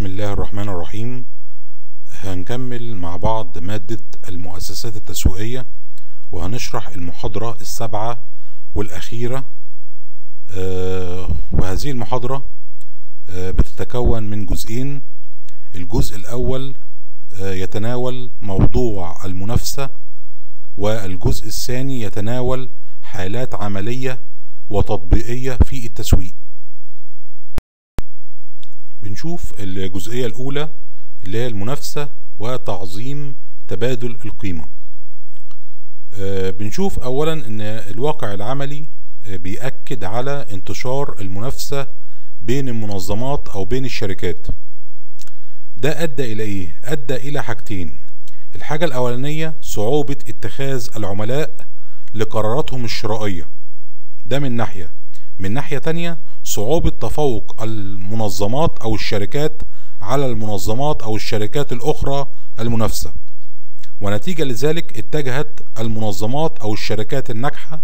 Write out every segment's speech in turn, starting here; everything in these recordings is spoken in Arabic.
بسم الله الرحمن الرحيم. هنكمل مع بعض مادة المؤسسات التسويقية وهنشرح المحاضرة السابعة والأخيرة. آه، وهذه المحاضرة آه، بتتكون من جزئين. الجزء الأول آه، يتناول موضوع المنافسة والجزء الثاني يتناول حالات عملية وتطبيقية في التسويق. بنشوف الجزئية الأولى اللي هي المنافسة وتعظيم تبادل القيمة. آه، بنشوف أولا أن الواقع العملي آه، بيأكد على انتشار المنافسة بين المنظمات أو بين الشركات. ده أدى إلى إيه؟ أدى إلى حاجتين. الحاجة الأولانية صعوبة اتخاذ العملاء لقراراتهم الشرائية. ده من ناحية. من ناحية تانية صعوبة تفوق المنظمات أو الشركات على المنظمات أو الشركات الأخرى المنافسة. ونتيجة لذلك اتجهت المنظمات أو الشركات الناجحة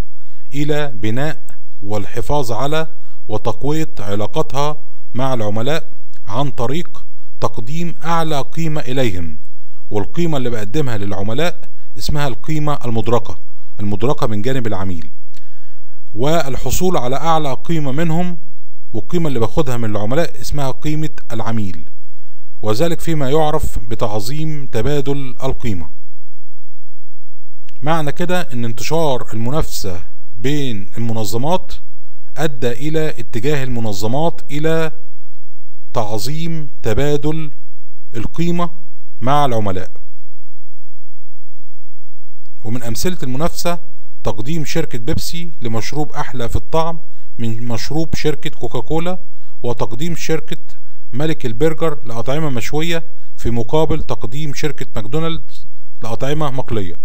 إلى بناء والحفاظ على وتقوية علاقاتها مع العملاء عن طريق تقديم أعلى قيمة إليهم. والقيمة اللي بقدمها للعملاء اسمها القيمة المدركة المدركة من جانب العميل. والحصول على أعلى قيمة منهم والقيمة اللي باخدها من العملاء اسمها قيمة العميل وذلك فيما يعرف بتعظيم تبادل القيمة. معنى كده إن انتشار المنافسة بين المنظمات أدى إلى اتجاه المنظمات إلى تعظيم تبادل القيمة مع العملاء. ومن أمثلة المنافسة تقديم شركة بيبسي لمشروب أحلى في الطعم من مشروب شركة كوكاكولا وتقديم شركة ملك البرجر لأطعمة مشوية في مقابل تقديم شركة ماكدونالدز لأطعمة مقلية.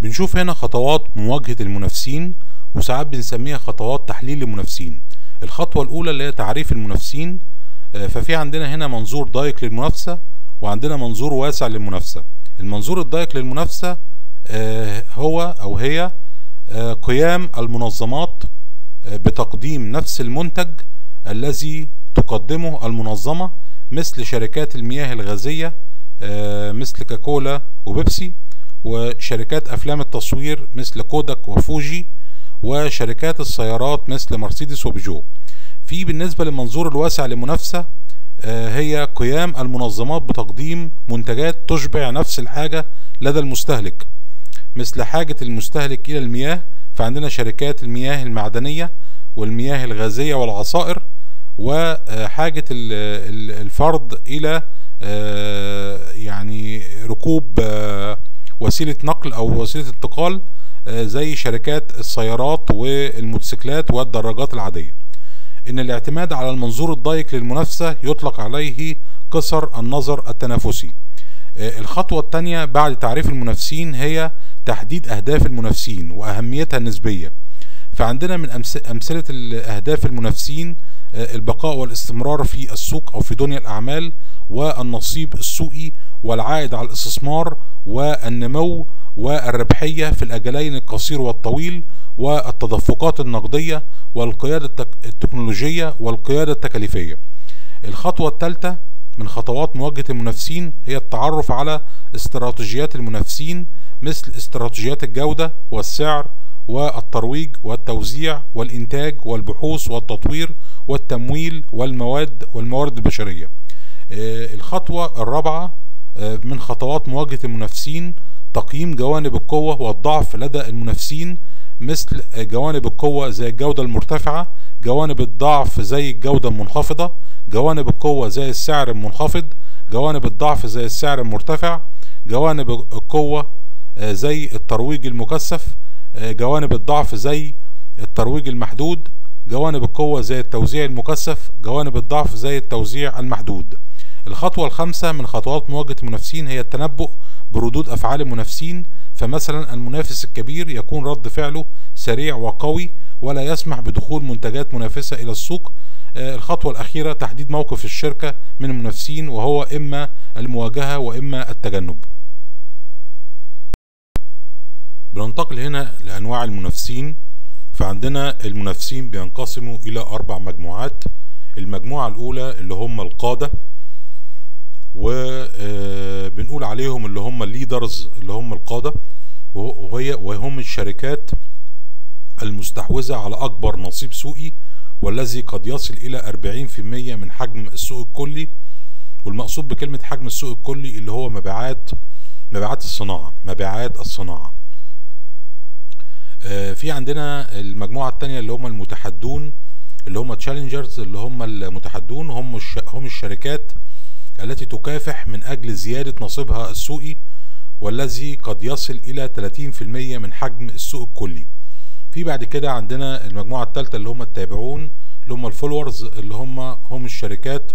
بنشوف هنا خطوات مواجهة المنافسين وساعات بنسميها خطوات تحليل المنافسين. الخطوة الأولى اللي هي تعريف المنافسين آه، ففي عندنا هنا منظور ضيق للمنافسة وعندنا منظور واسع للمنافسة. المنظور الضيق للمنافسة آه، هو أو هي قيام المنظمات آه، بتقديم نفس المنتج الذي تقدمه المنظمة مثل شركات المياه الغازية آه، مثل كاكولا وبيبسي وشركات أفلام التصوير مثل كودك وفوجي وشركات السيارات مثل مرسيدس وبيجو. في بالنسبة للمنظور الواسع للمنافسة آه، هي قيام المنظمات بتقديم منتجات تشبع نفس الحاجة لدى المستهلك. مثل حاجة المستهلك إلى المياه فعندنا شركات المياه المعدنية والمياه الغازية والعصائر وحاجة ال- الفرد إلى آه، يعني ركوب آه، وسيلة نقل أو وسيلة انتقال آه، زي شركات السيارات والموتوسيكلات والدراجات العادية. إن الاعتماد على المنظور الضيق للمنافسة يطلق عليه قصر النظر التنافسي. آه، الخطوة الثانية بعد تعريف المنافسين هي تحديد أهداف المنافسين وأهميتها النسبية. فعندنا من أمثلة الأهداف المنافسين آه، البقاء والاستمرار في السوق أو في دنيا الأعمال والنصيب السوقي والعائد على الاستثمار والنمو والربحية في الأجلين القصير والطويل والتدفقات النقدية والقيادة التك- التكنولوجية والقيادة التكاليفية. الخطوة الثالثة من خطوات مواجهة المنافسين هي التعرف على استراتيجيات المنافسين مثل استراتيجيات الجودة والسعر والترويج والتوزيع والإنتاج والبحوث والتطوير والتمويل والمواد والموارد البشرية. آه، الخطوة الرابعة آه، من خطوات مواجهة المنافسين تقييم جوانب القوة والضعف لدى المنافسين مثل آه، جوانب القوة زي الجودة المرتفعة جوانب الضعف زي الجودة المنخفضة جوانب القوة زي السعر المنخفض جوانب الضعف زي السعر المرتفع جوانب القوة زي الترويج المكثف آه، جوانب الضعف زي الترويج المحدود جوانب القوة زي التوزيع المكثف جوانب الضعف زي التوزيع المحدود. الخطوة الخامسة من خطوات مواجهة المنافسين هي التنبؤ بردود أفعال المنافسين فمثلا المنافس الكبير يكون رد فعله سريع وقوي ولا يسمح بدخول منتجات منافسة إلى السوق. آه، الخطوة الأخيرة تحديد موقف الشركة من المنافسين وهو إما المواجهة وإما التجنب. بننتقل هنا لأنواع المنافسين. فعندنا المنافسين بينقسموا إلى أربع مجموعات. المجموعة الأولى اللي هم القادة وبنقول عليهم اللي هم الليدرز اللي هم القادة. وهي وهم الشركات المستحوذة على أكبر نصيب سوقي والذي قد يصل إلى 40% من حجم السوق الكلي. والمقصود بكلمة حجم السوق الكلي اللي هو مبيعات مبيعات الصناعة مبيعات الصناعة. في عندنا المجموعة التانية اللي هم المتحدون اللي هم challengers اللي هم المتحدون هم هم الشركات التي تكافح من أجل زيادة نصيبها السوقي والذي قد يصل إلى 30% من حجم السوق الكلي. في بعد كده عندنا المجموعة الثالثة اللي هم التابعون اللي هم ال followers اللي هم هم الشركات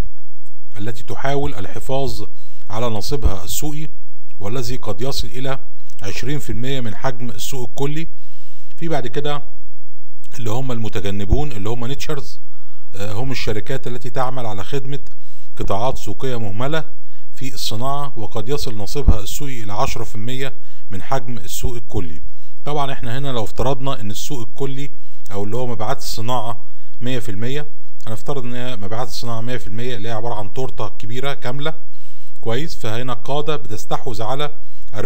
التي تحاول الحفاظ على نصيبها السوقي والذي قد يصل إلى 20% من حجم السوق الكلي. في بعد كده اللي هم المتجنبون اللي هم نيتشرز هم الشركات التي تعمل على خدمة قطاعات سوقية مهملة في الصناعة وقد يصل نصيبها السوقي إلى 10% من حجم السوق الكلي. طبعا إحنا هنا لو افترضنا إن السوق الكلي أو اللي هو مبيعات الصناعة 100% هنفترض إن مبيعات الصناعة 100% اللي هي عبارة عن تورتة كبيرة كاملة كويس فهنا القادة بتستحوذ على 40%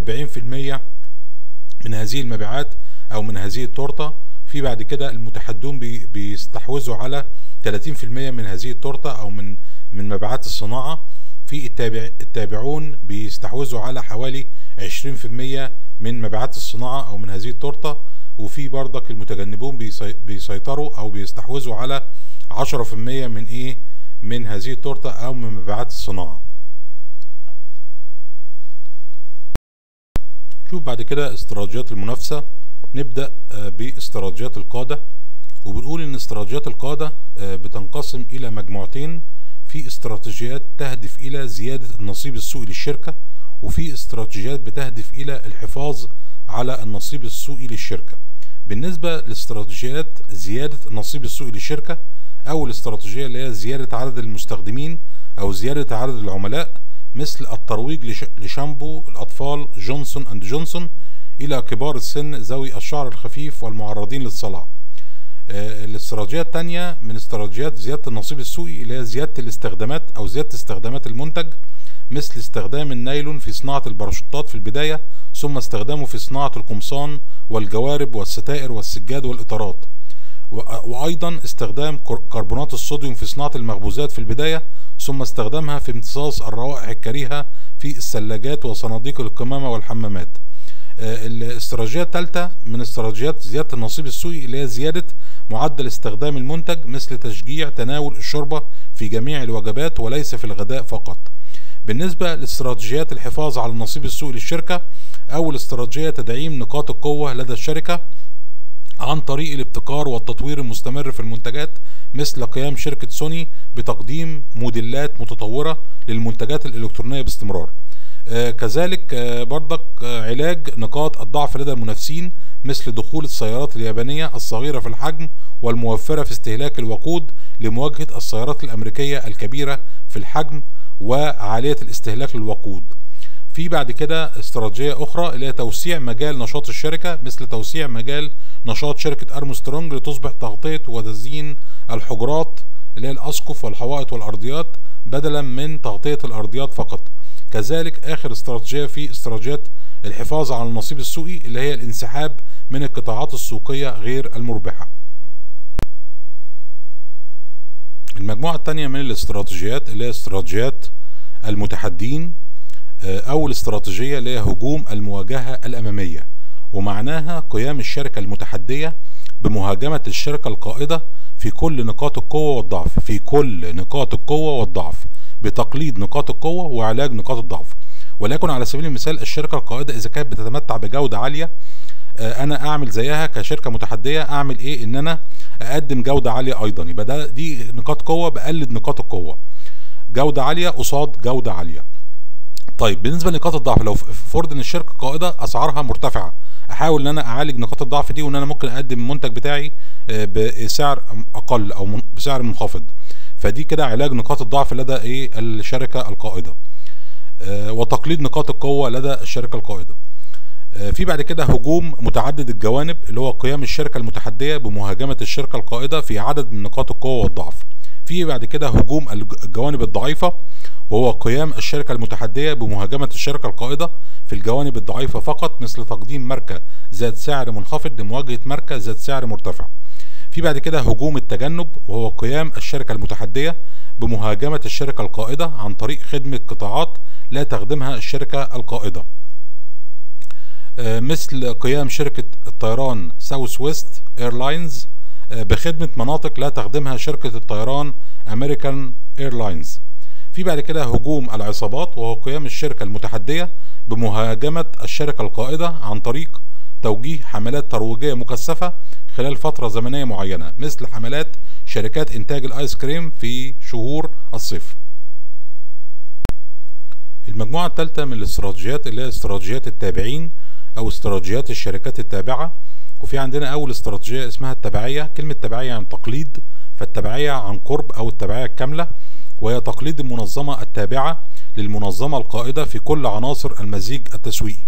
من هذه المبيعات أو من هذه التورتة. في بعد كده المتحدون بي بيستحوذوا على 30% من هذه التورتة أو من من مبيعات الصناعة. في التابع التابعون بيستحوذوا على حوالي 20% من مبيعات الصناعة أو من هذه التورتة. وفي برضك المتجنبون بيسي بيسيطروا أو بيستحوذوا على 10% من إيه؟ من هذه التورتة أو من مبيعات الصناعة. شوف بعد كده استراتيجيات المنافسة. نبدأ باستراتيجيات القادة. وبنقول إن استراتيجيات القادة بتنقسم إلى مجموعتين. في استراتيجيات تهدف إلى زيادة النصيب السوقي للشركة وفي استراتيجيات بتهدف إلى الحفاظ على النصيب السوقي للشركة. بالنسبة لاستراتيجيات زيادة النصيب السوقي للشركة أو الاستراتيجية اللي هي زيادة عدد المستخدمين أو زيادة عدد العملاء مثل الترويج لشامبو الأطفال Johnson and Johnson. إلى كبار السن ذوي الشعر الخفيف والمعرضين للصلع آه الاستراتيجية الثانية من استراتيجيات زيادة النصيب السوقي اللي هي زيادة الاستخدامات أو زيادة استخدامات المنتج مثل استخدام النايلون في صناعة الباراشوتات في البداية ثم استخدامه في صناعة القمصان والجوارب والستائر والسجاد والإطارات. وأيضا استخدام كربونات الصوديوم في صناعة المخبوزات في البداية ثم استخدامها في امتصاص الروائح الكريهة في الثلاجات وصناديق القمامة والحمامات. الاستراتيجية الثالثة من استراتيجيات زيادة النصيب السوقي اللي هي زيادة معدل استخدام المنتج مثل تشجيع تناول الشوربة في جميع الوجبات وليس في الغداء فقط. بالنسبة لاستراتيجيات الحفاظ على النصيب السوقي للشركة أول استراتيجية تدعيم نقاط القوة لدى الشركة عن طريق الابتكار والتطوير المستمر في المنتجات مثل قيام شركة سوني بتقديم موديلات متطورة للمنتجات الإلكترونية باستمرار. آه كذلك آه بردك آه علاج نقاط الضعف لدى المنافسين مثل دخول السيارات اليابانية الصغيرة في الحجم والموفرة في استهلاك الوقود لمواجهة السيارات الأمريكية الكبيرة في الحجم وعالية الاستهلاك للوقود. في بعد كده استراتيجية أخرى اللي هي توسيع مجال نشاط الشركة مثل توسيع مجال نشاط شركة أرمسترونج لتصبح تغطية وتزيين الحجرات اللي هي الأسقف والحوائط والأرضيات بدلا من تغطية الأرضيات فقط. كذلك آخر استراتيجية في استراتيجيات الحفاظ على النصيب السوقي اللي هي الانسحاب من القطاعات السوقية غير المربحة. المجموعة الثانية من الاستراتيجيات اللي هي استراتيجيات المتحدين أول استراتيجية اللي هي هجوم المواجهة الأمامية ومعناها قيام الشركة المتحدية بمهاجمة الشركة القائدة في كل نقاط القوة والضعف في كل نقاط القوة والضعف. بتقليد نقاط القوة وعلاج نقاط الضعف. ولكن على سبيل المثال الشركة القائدة إذا كانت بتتمتع بجودة عالية أنا أعمل زيها كشركة متحدية أعمل إيه؟ إن أنا أقدم جودة عالية أيضا. يبقى ده دي نقاط قوة بقلد نقاط القوة. جودة عالية قصاد جودة عالية. طيب بالنسبة لنقاط الضعف لو فرض إن الشركة قائده أسعارها مرتفعة أحاول إن أنا أعالج نقاط الضعف دي وإن أنا ممكن أقدم المنتج بتاعي بسعر أقل أو بسعر منخفض. فدي كده علاج نقاط الضعف لدى إيه؟ الشركة القائدة. وتقليد نقاط القوة لدى الشركة القائدة. في بعد كده هجوم متعدد الجوانب اللي هو قيام الشركة المتحدية بمهاجمة الشركة القائدة في عدد من نقاط القوة والضعف. في بعد كده هجوم الج- الجوانب الضعيفة وهو قيام الشركة المتحدية بمهاجمة الشركة القائدة في الجوانب الضعيفة فقط مثل تقديم ماركة ذات سعر منخفض لمواجهة ماركة ذات سعر مرتفع. في بعد كده هجوم التجنب وهو قيام الشركة المتحدية بمهاجمة الشركة القائدة عن طريق خدمة قطاعات لا تخدمها الشركة القائدة. آه، مثل قيام شركة الطيران Southwest Airlines بخدمة مناطق لا تخدمها شركة الطيران American Airlines في بعد كده هجوم العصابات وهو قيام الشركة المتحدية بمهاجمة الشركة القائدة عن طريق توجيه حملات ترويجية مكثفة خلال فترة زمنية معينة مثل حملات شركات إنتاج الآيس كريم في شهور الصيف. المجموعة الثالثة من الاستراتيجيات اللي هي استراتيجيات التابعين أو استراتيجيات الشركات التابعة. وفي عندنا أول استراتيجية اسمها التبعية. كلمة تبعية عن تقليد فالتبعية عن قرب أو التبعية الكاملة وهي تقليد المنظمة التابعة للمنظمة القائدة في كل عناصر المزيج التسويقي.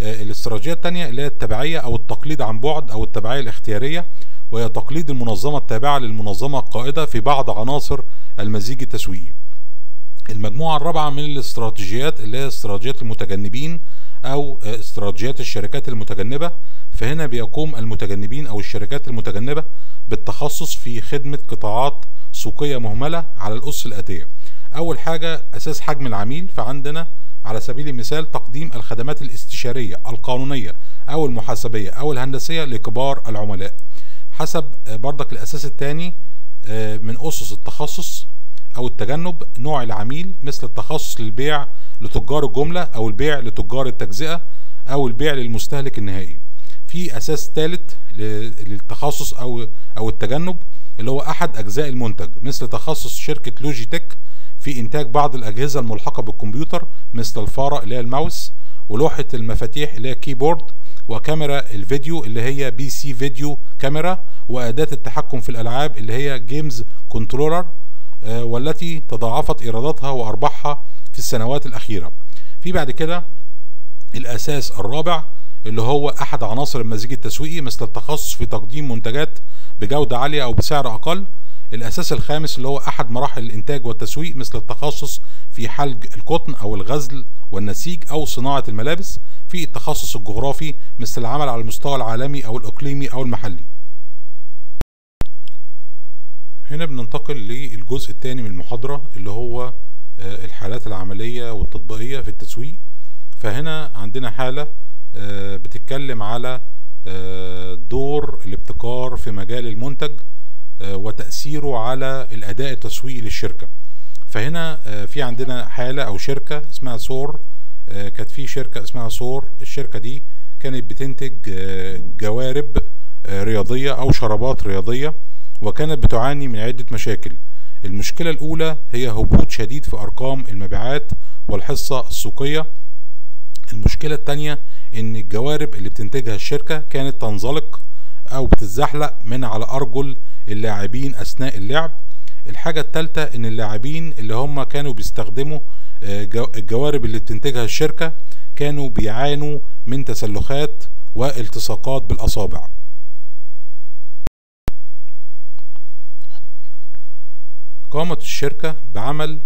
آه، الاستراتيجية الثانية اللي هي التبعية أو التقليد عن بعد أو التبعية الاختيارية وهي تقليد المنظمة التابعة للمنظمة القائدة في بعض عناصر المزيج التسويقي. المجموعة الرابعة من الاستراتيجيات اللي هي استراتيجيات المتجنبين أو آه، استراتيجيات الشركات المتجنبة. فهنا بيقوم المتجنبين أو الشركات المتجنبة بالتخصص في خدمة قطاعات سوقية مهملة على الأس الآتية أول حاجة أساس حجم العميل فعندنا على سبيل المثال تقديم الخدمات الاستشارية القانونية أو المحاسبية أو الهندسية لكبار العملاء. حسب آه، بردك الأساس الثاني من أسس التخصص أو التجنب نوع العميل مثل التخصص للبيع لتجار الجملة أو البيع لتجار التجزئة أو البيع للمستهلك النهائي. في أساس ثالث للتخصص أو أو التجنب اللي هو أحد أجزاء المنتج مثل تخصص شركة لوجيتك في إنتاج بعض الأجهزة الملحقة بالكمبيوتر مثل الفارة اللي هي الماوس ولوحة المفاتيح اللي هي keyboard وكاميرا الفيديو اللي هي PC video camera وأداة التحكم في الألعاب اللي هي games controller آه، والتي تضاعفت إيراداتها وأرباحها في السنوات الأخيرة. في بعد كده الأساس الرابع اللي هو أحد عناصر المزيج التسويقي مثل التخصص في تقديم منتجات بجودة عالية أو بسعر أقل. الأساس الخامس اللي هو أحد مراحل الإنتاج والتسويق مثل التخصص في حلج القطن أو الغزل والنسيج أو صناعة الملابس في التخصص الجغرافي مثل العمل على المستوى العالمي أو الإقليمي أو المحلي. هنا بننتقل للجزء الثاني من المحاضرة اللي هو آه، الحالات العملية والتطبيقية في التسويق. فهنا عندنا حالة آه، بتتكلم على آه، دور الابتكار في مجال المنتج وتأثيره على الأداء التسويقي للشركة. فهنا آه، في عندنا حالة أو شركة اسمها سور آه، كانت في شركة اسمها سور. الشركة دي كانت بتنتج آه، جوارب آه، رياضية أو شرابات رياضية وكانت بتعاني من عدة مشاكل. المشكلة الأولى هي هبوط شديد في أرقام المبيعات والحصة السوقية. المشكلة التانية إن الجوارب اللي بتنتجها الشركة كانت تنزلق أو بتتزحلق من على أرجل اللاعبين أثناء اللعب. الحاجة التالتة إن اللاعبين اللي هم كانوا بيستخدموا آه، جو- الجوارب اللي بتنتجها الشركة كانوا بيعانوا من تسلخات والتصاقات بالأصابع. قامت الشركة بعمل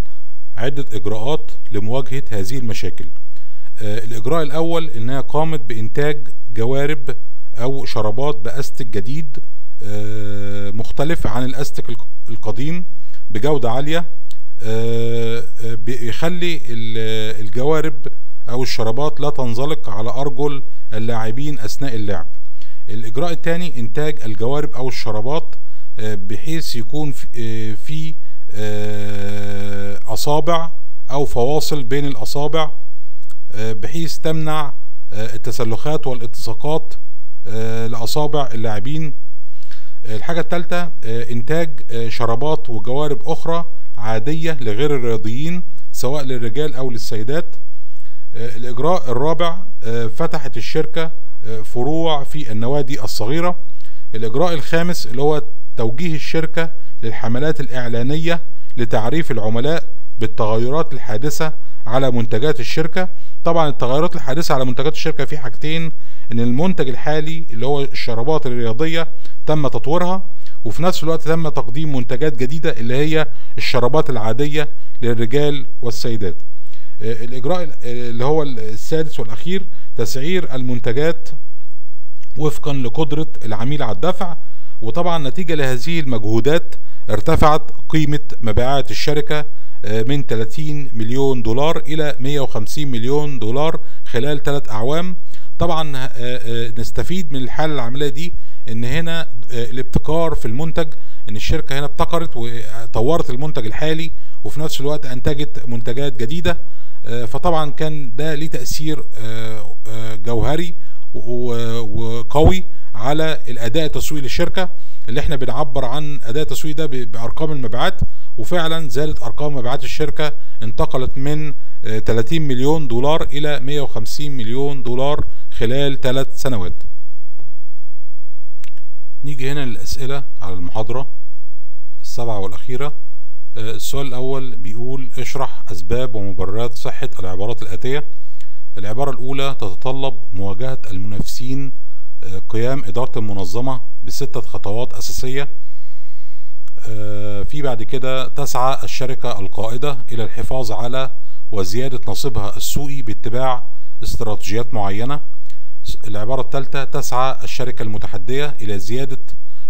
عدة إجراءات لمواجهة هذه المشاكل. آه، الإجراء الأول إنها قامت بإنتاج جوارب أو شرابات بأستك جديد مختلف عن الأستك الق- القديم بجودة عالية آه، آه، بيخلي ال- الجوارب أو الشرابات لا تنزلق على أرجل اللاعبين أثناء اللعب. الإجراء الثاني إنتاج الجوارب أو الشرابات آه، بحيث يكون في- آه، آه، أصابع أو فواصل بين الأصابع آه، بحيث تمنع آه، التسلخات والالتصاقات آه، لأصابع اللاعبين آه، الحاجة الثالثة آه، إنتاج آه، شرابات وجوارب أخرى عادية لغير الرياضيين سواء للرجال أو للسيدات. آه، الإجراء الرابع آه، فتحت الشركة آه، فروع في النوادي الصغيرة. الإجراء الخامس اللي هو توجيه الشركة للحملات الإعلانية لتعريف العملاء بالتغيرات الحادثة على منتجات الشركة. طبعا التغيرات الحادثة على منتجات الشركة في حاجتين إن المنتج الحالي اللي هو الشرابات الرياضية تم تطويرها وفي نفس الوقت تم تقديم منتجات جديدة اللي هي الشرابات العادية للرجال والسيدات. الإجراء اللي هو السادس والأخير تسعير المنتجات وفقا لقدرة العميل على الدفع وطبعا نتيجة لهذه المجهودات ارتفعت قيمة مبيعات الشركة من 30 مليون دولار إلى 150 مليون دولار خلال ثلاث أعوام طبعا نستفيد من الحالة العملية دي إن هنا الابتكار في المنتج إن الشركة هنا ابتكرت وطورت المنتج الحالي وفي نفس الوقت أنتجت منتجات جديدة فطبعا كان ده ليه تأثير جوهري وقوي على الأداء التسويقي للشركة اللي إحنا بنعبر عن أداء التسويق ده بأرقام المبيعات وفعلا زادت أرقام مبيعات الشركة انتقلت من 30 مليون دولار إلى 150 مليون دولار خلال ثلاث سنوات. نيجي هنا للأسئلة على المحاضرة السبعه والأخيرة. السؤال الأول بيقول اشرح أسباب ومبررات صحة العبارات الآتية. العبارة الأولى تتطلب مواجهة المنافسين قيام إدارة المنظمة بستة خطوات أساسية. في بعد كده تسعى الشركة القائدة إلى الحفاظ على وزيادة نصيبها السوقي باتباع استراتيجيات معينة. العبارة الثالثة تسعى الشركة المتحدية إلى زيادة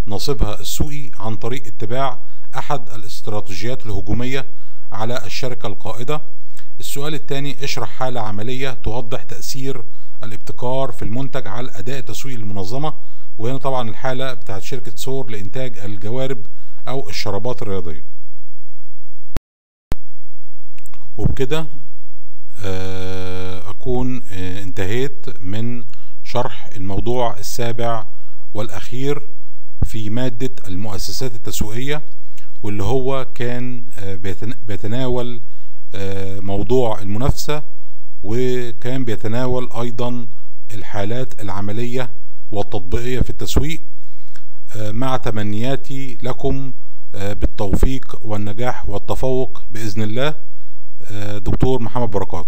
نصيبها السوقي عن طريق اتباع أحد الاستراتيجيات الهجومية على الشركة القائدة. السؤال الثاني اشرح حالة عملية توضح تأثير الابتكار في المنتج على الأداء التسويقي للمنظمه وهنا طبعا الحالة بتاعت شركة سور لإنتاج الجوارب أو الشرابات الرياضية. وبكده أكون انتهيت من شرح الموضوع السابع والأخير في مادة المؤسسات التسويقية واللي هو كان بيتناول موضوع المنافسة وكان بيتناول أيضا الحالات العملية والتطبيقية في التسويق. مع تمنياتي لكم بالتوفيق والنجاح والتفوق بإذن الله. دكتور محمد بركات.